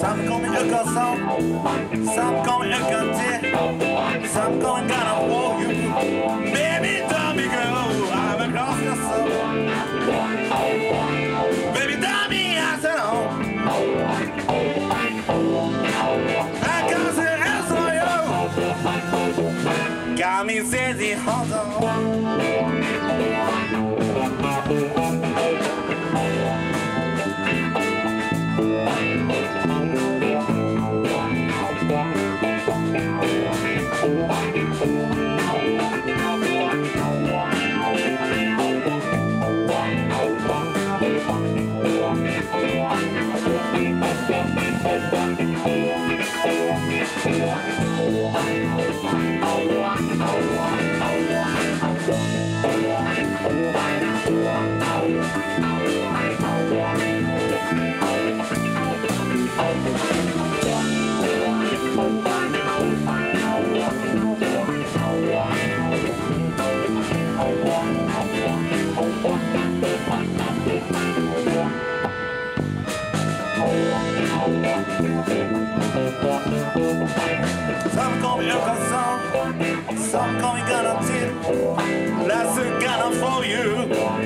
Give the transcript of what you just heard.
Some call me a Sabe como é canção, sabe como some call me como enganar o you, Baby, dummy girl, I'm a cross cut saw. Baby, dummy me I said oh. A canção é só eu. Camiseta e rosa. for you.